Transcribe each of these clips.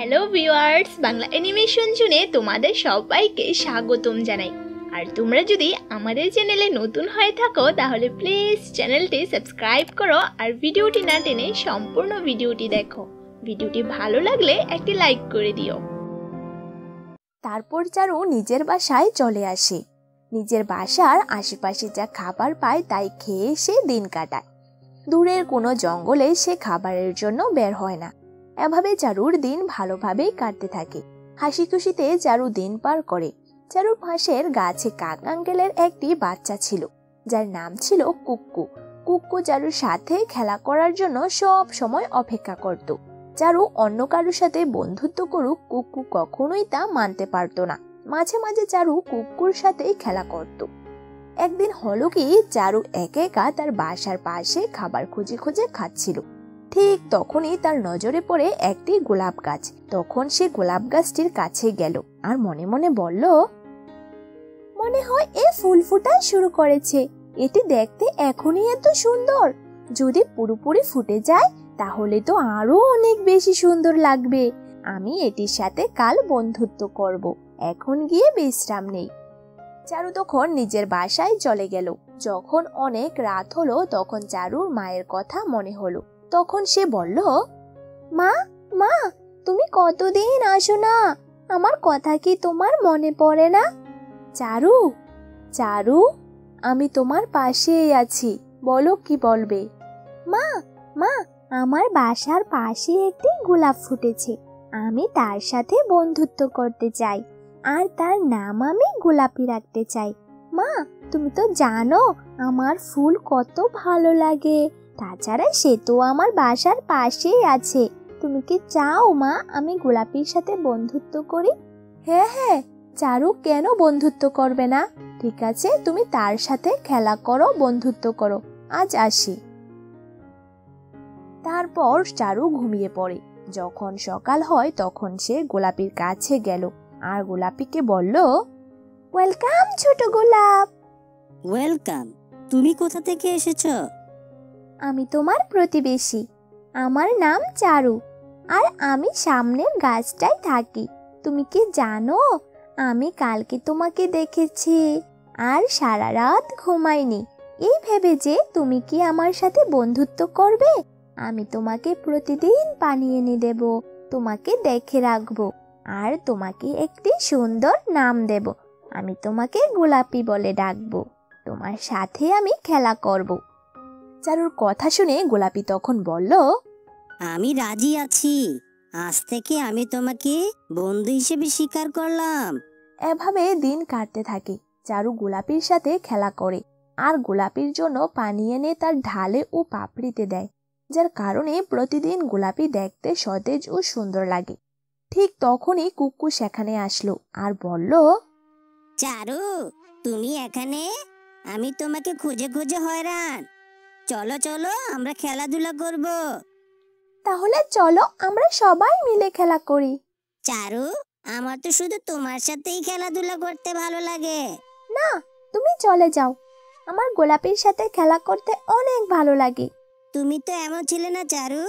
Hello viewers Bangla animation জুনে তোমাদের সবাইকে স্বাগতম জানাই। আর তোমরা যদি আমাদের চ্যানেলে নতুন হয়ে থাকো, তাহলে প্লিজ চ্যানেলটি সাবস্ক্রাইব করো আর ভিডিওটি না টেনে সম্পূর্ণ ভিডিওটি দেখো। ভিডিওটি ভালো লাগলে একটি লাইক করে দিও। তারপর চারু নিজের বাসায় চলে আসে। নিজের বাসার আশেপাশে যা খাবার পায় তাই খেয়ে সে দিন কাটায়। দূরের কোনো জঙ্গলে সে খাবারের জন্য বের হয় না। এভাবে চারুর দিন ভালোভাবেই কাটতে থাকে। হাসি খুশিতে চারু দিন পার করে। চারুর পাশের গাছে কাক আঙ্কেলের একটি বাচ্চা ছিল, যার নাম ছিল কুক্কু কুক্কু চারুর সাথে খেলা করার জন্য সব সময় অপেক্ষা করত। চারু অন্য কারোর সাথে বন্ধুত্ব করুক কুক্কু কখনোই তা মানতে পারতো না। মাঝে মাঝে চারু কুক্কুর সাথেই খেলা করত। একদিন হলো কি, চারু একা একা তার বাসার পাশে খাবার খুঁজে খুঁজে খাচ্ছিল। ঠিক তখনই তার নজরে পড়ে একটি গোলাপ গাছ। তখন সে গোলাপ গাছটির কাছে গেল আর মনে মনে বলল, মনে হয় এ ফুল ফোটা শুরু করেছে। এটি দেখতে এখনই এত সুন্দর। যদি পুরোপুরি ফুটে যায়, তাহলে তো আরও অনেক বেশি সুন্দর লাগবে। আমি এটির সাথে কাল বন্ধুত্ব করব। এখন গিয়ে বিশ্রাম নেই। চারু তখন নিজের বাসায় চলে গেল। যখন অনেক রাত হলো, তখন চারুর মায়ের কথা মনে হলো। তখন সে বলল, মা মা, তুমি কতদিন আসো না? আমার কথা কি তোমার মনে পড়ে না? চারু চারু, আমি তোমার পাশেই আছি, বলো কি বলবে? মা মা, আমার বাসার পাশে একটি গোলাপ ফুটেছে, আমি তার সাথে বন্ধুত্ব করতে চাই, আর তার নাম আমি গোলাপি রাখতে চাই। মা, তুমি তো জানো, আমার ফুল কত ভালো লাগে। তাছাড়া সে তো আমার বাসার পাশেই আছে। তুমি কি চাও, মা, আমি গোলাপির সাথে বন্ধুত্ব করি? হ্যাঁ হ্যাঁ চারু কেন বন্ধুত্ব করবে না? ঠিক আছে, তুমি তার সাথে খেলা করো, বন্ধুত্ব করো। আজ আসি। তারপর চারু ঘুমিয়ে পড়ে। যখন সকাল হয়, তখন সে গোলাপির কাছে গেল। আর গোলাপিকে বলল, ওয়েলকাম, ছোট গোলাপ! ওয়েলকাম! তুমি কোথা থেকে এসেছ? আমি তোমার প্রতিবেশী। আমার নাম চারু। আর আমি সামনের গাছটায় থাকি। তুমি কি জানো? আমি কালকে তোমাকে দেখেছি। আর সারা রাত ঘুমাইনি। এই ভেবে যে তুমি কি আমার সাথে বন্ধুত্ব করবে? আমি তোমাকে প্রতিদিন পানি এনে দেব, তোমাকে দেখে রাখব। আর তোমাকে একটি সুন্দর নাম দেব। আমি তোমাকে গোলাপি বলে ডাকবো। তোমার সাথে আমি খেলা করব। চারুর কথা শুনে গোলাপি তখন বলল আমি রাজি আছি। আজ থেকে আমি তোমাকে বন্ধু হিসেবে স্বীকার করলাম। এভাবে দিন কাটতে থাকে। চারু গোলাপির সাথে খেলা করে। আর গোলাপির জন্য পানি এনে তার ঢালে ও পাপড়িতে দেয় যার কারণে প্রতিদিন গোলাপি দেখতে সতেজ ও সুন্দর লাগে। ঠিক তখনই কুক্কু সেখানে আসলো আর বলল চারু তুমি এখানে? আমি তোমাকে খুঁজে খুঁজে হয়রান। চলো চলো আমরা খেলাধুলা করব। তাহলে চলো আমরা সবাই মিলে খেলা করি। চারু আমার তো শুধু তোমার সাথেই খেলাধুলা করতে ভালো লাগে। না তুমি চলে যাও। আমার গোলাপির সাথে খেলা করতে অনেক ভালো লাগে। তুমি তো এমন ছিলে না চারু।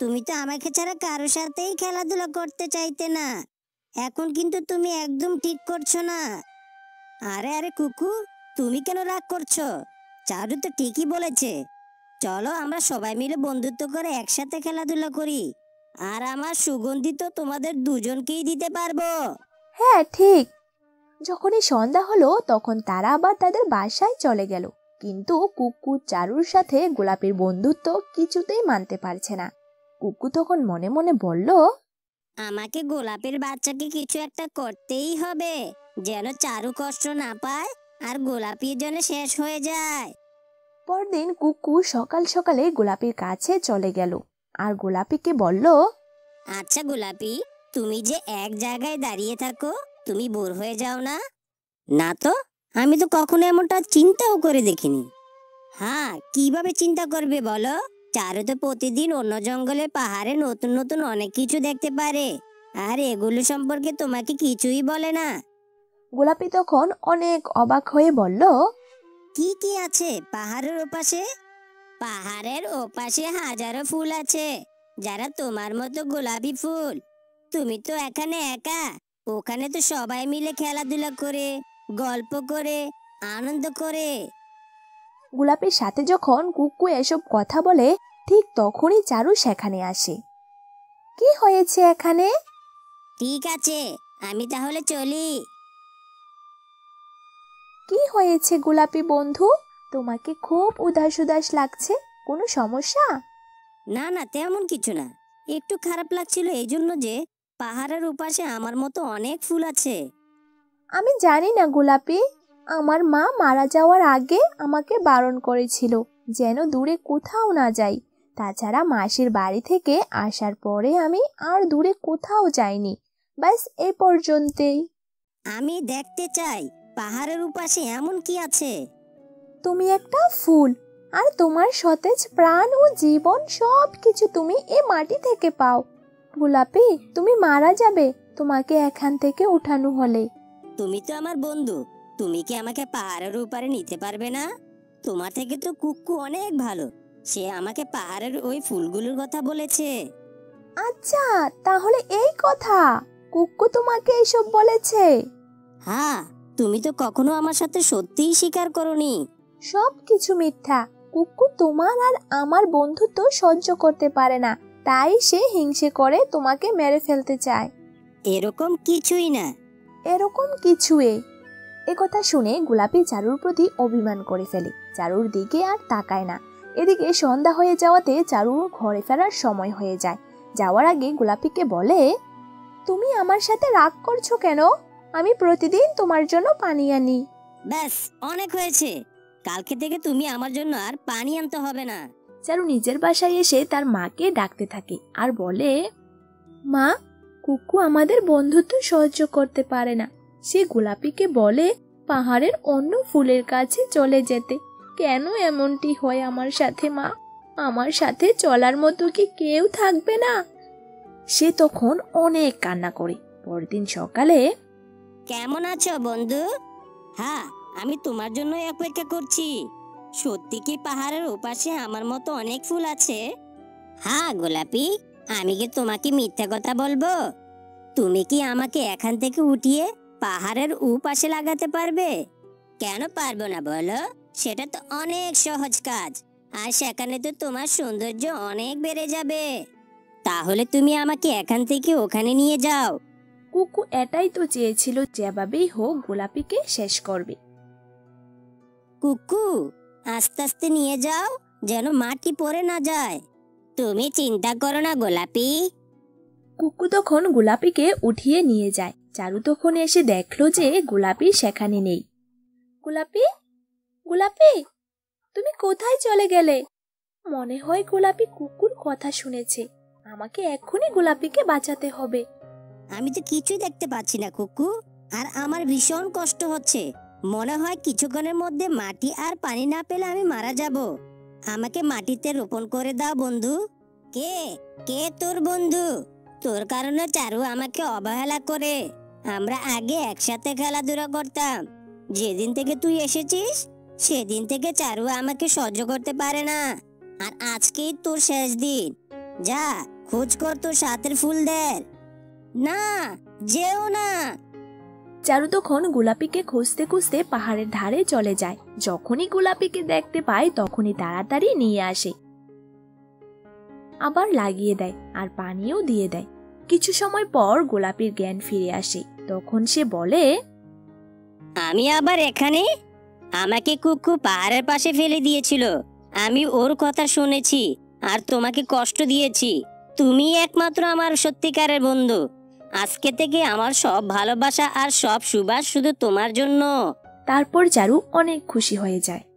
তুমি তো আমাকে ছাড়া কারও সাথেই খেলাধুলা করতে চাইতে না। এখন কিন্তু তুমি একদম ঠিক করছ না। আরে আরে কুকু তুমি কেন রাগ করছ? চারু তো ঠিকই বলেছে। চলো আমরা সবাই মিলে বন্ধুত্ব করে একসাথে খেলাধুলা করি। আর আমার সুগন্ধি তো তোমাদের দুজনকেই দিতে পারব। হ্যাঁ ঠিক। যখনই সন্ধ্যা হলো তখন তারা আবার তাদের বাসায় চলে গেল। কিন্তু কুকু চারুর সাথে গোলাপের বন্ধুত্ব কিছুতেই মানতে পারছে না। কুকু তখন মনে মনে বলল আমাকে গোলাপের বাচ্চাকে কিছু একটা করতেই হবে যেন চারু কষ্ট না পায় আর গোলাপি যেন শেষ হয়ে যায়। পরদিন কুকু সকাল সকালে গোলাপির কাছে চলে গেল। আর গোলাপিকে বলল আচ্ছা গোলাপি তুমি যে এক জায়গায় দাঁড়িয়ে থাকো তুমি বোর হয়ে যাও না। না তো আমি তো কখনো এমনটা চিন্তাও করে দেখিনি। হ্যাঁ কীভাবে চিন্তা করবে বলো? চারু তো প্রতিদিন অন্য জঙ্গলে পাহাড়ে নতুন নতুন অনেক কিছু দেখতে পারে। আর এগুলো সম্পর্কে তোমাকে কিছুই বলে না। গোলাপি তখন অনেক অবাক হয়ে বলল কি কি আছে পাহাড়ের ওপাশে? পাহাড়ের ওপাশে হাজারো ফুল আছে যারা তোমার মতো গোলাপি ফুল। তুমি তো এখানে একা ওখানে তো সবাই মিলে খেলাধুলা করে গল্প করে আনন্দ করে। গোলাপের সাথে যখন কুক্কু এসব কথা বলে ঠিক তখনই চারু সেখানে আসে। কি হয়েছে এখানে? ঠিক আছে আমি তাহলে চলি। কি হয়েছে গোলাপি বন্ধু? তোমাকে খুব উদাস উদাস লাগছে। কোনো সমস্যা? না না তেমন কিছু না। একটু খারাপ লাগছিল এই জন্য যে পাহাড়ের উপাশে আমার মতো অনেক ফুল আছে। আমি জানি না গোলাপি। আমার মা মারা যাওয়ার আগে আমাকে বারণ করেছিল যেন দূরে কোথাও না যাই। তাছাড়া মাসির বাড়ি থেকে আসার পরে আমি আর দূরে কোথাও যাইনি। ব্যাস এ পর্যন্তই। আমি দেখতে চাই। পাহাড়ের উপাশে এমন কি আছে? তুমি একটা ফুল আর তোমার সতেজ প্রাণ ও জীবন সব কিছু তুমি এ মাটি থেকে পাও। গোলাপি তুমি মারা যাবে তোমাকে এখান থেকে উঠানো হলে। তুমি তো আমার বন্ধু তুমি কি আমাকে পাহাড়ের উপরে নিতে পারবে না? তোমার থেকে তো কুক্কু অনেক ভালো সে আমাকে পাহাড়ের ওই ফুলগুলোর কথা বলেছে। আচ্ছা তাহলে এই কথা কুক্কু তোমাকে এসব বলেছে। হ্যাঁ তুমি তো কখনো আমার সাথে সত্যিই স্বীকার করনি। সব কিছু মিথ্যা। কুক্কু তোমার আর আমার বন্ধুত্ব সহ্য করতে পারে না। তাই সে হিংসে করে তোমাকে মেরে ফেলতে চায়। এরকম কিছুই না। এরকম কিছুই। এ কথা শুনে গোলাপি চারুর প্রতি অভিমান করে ফেলে। চারুর দিকে আর তাকায় না। এদিকে সন্ধ্যা হয়ে যাওয়াতে চারুর ঘরে ফেরার সময় হয়ে যায়। যাওয়ার আগে গোলাপিকে বলে তুমি আমার সাথে রাগ করছ কেন? আমি প্রতিদিন তোমার জন্য পানি আনি। ব্যাস অনেক হয়েছে। কালকে থেকে তুমি আমার জন্য আর পানি আনতে হবে না। চারু নিজের বাসায় এসে তার মাকে ডাকতে থাকে আর বলে মা কুকু আমাদের বন্ধুত্ব সহ্য করতে পারে না। সে গোলাপিকে বলে পাহাড়ের অন্য ফুলের কাছে চলে যেতে। কেন এমনটি হয় আমার সাথে মা? আমার সাথে চলার মতো কি কেউ থাকবে না? সে তখন অনেক কান্না করে। পরদিন সকালে কেমন আছো বন্ধু? হ্যাঁ আমি তোমার জন্য অপেক্ষা করছি। সত্যি কি পাহাড়ের ওপাশে আমার মতো অনেক ফুল আছে? হ্যাঁ গোলাপি, আমি কি তোমাকে মিথ্যা কথা বলব? তুমি কি আমাকে এখান থেকে উঠিয়ে পাহাড়ের উপাশে লাগাতে পারবে? কেন পারব না বলো? সেটা তো অনেক সহজ কাজ। আর সেখানে তো তোমার সৌন্দর্য অনেক বেড়ে যাবে। তাহলে তুমি আমাকে এখান থেকে ওখানে নিয়ে যাও। কুকু এটাই তো চেয়েছিল যেভাবেই হোক গোলাপিকে শেষ করবে। কুকু আস্তে আস্তে নিয়ে যাও যেন মাটি পড়ে না যায়। তুমি চিন্তা করো না গোলাপি। কুকু তখন গোলাপিকে উঠিয়ে নিয়ে যায়। চারু তখন এসে দেখল যে গোলাপি সেখানে নেই। গোলাপি গোলাপি তুমি কোথায় চলে গেলে? মনে হয় গোলাপি কুকুর কথা শুনেছে। আমাকে এক্ষুনি গোলাপিকে বাঁচাতে হবে। আমি তো কিছুই দেখতে পাচ্ছি না, কুকু। আর আমার ভীষণ কষ্ট হচ্ছে। মনে হয় কিছুক্ষণের মধ্যে মাটি আর পানি না পেলে আমি মারা যাব। আমাকে মাটিতে রোপণ করে দাও, বন্ধু। কে? কে তোর বন্ধু? তোর কারণে চারু আমাকে অবহেলা করে। আমরা আগে একসাথে খেলাধুলা করতাম। যেদিন থেকে তুই এসেছিস, সেদিন থেকে চারু আমাকে সহ্য করতে পারে না। আর আজকেই তোর শেষ দিন। যা, খোঁজ কর তোর সাথের ফুলদের। না যেও না। চারু তখন গোলাপিকে খুঁজতে খুঁজতে পাহাড়ের ধারে চলে যায়। যখনই গোলাপিকে দেখতে পায় তখনই তাড়াতাড়ি নিয়ে আসে। আবার লাগিয়ে দেয় আর পানিও দিয়ে দেয়। কিছু সময় পর গোলাপির জ্ঞান ফিরে আসে। তখন সে বলে আমি আবার এখানে? আমাকে কুকু পাহাড়ের পাশে ফেলে দিয়েছিল। আমি ওর কথা শুনেছি আর তোমাকে কষ্ট দিয়েছি। তুমি একমাত্র আমার সত্যিকারের বন্ধু। আজকে থেকে আমার সব ভালোবাসা আর সব সুবাস শুধু তোমার জন্য। তারপর চারু অনেক খুশি হয়ে যায়।